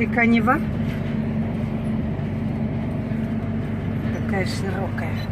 Река Нева. Такая широкая.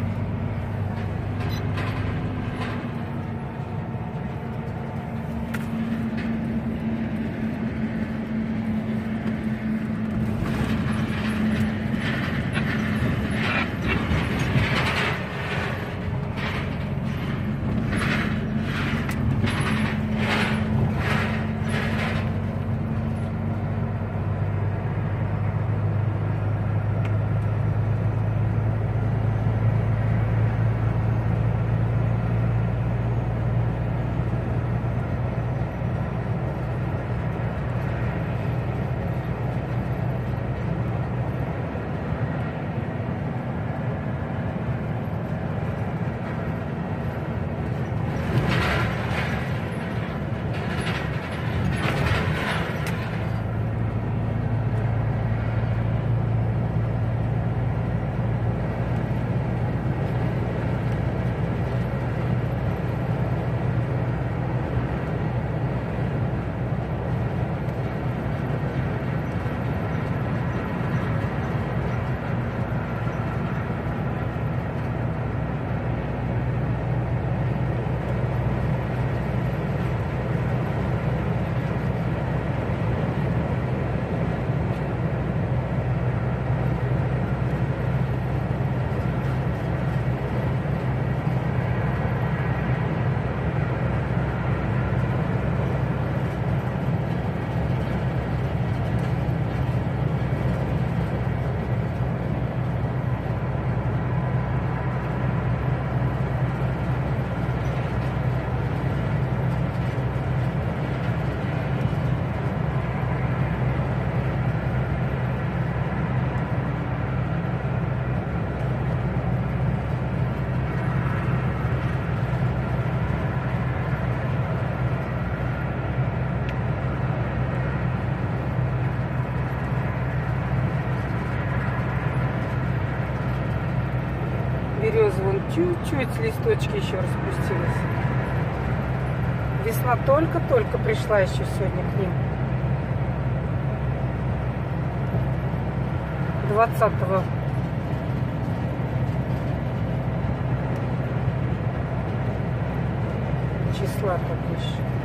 Вон чуть-чуть листочки еще распустились. Весна только-только пришла еще сегодня к ним. 20 числа так еще.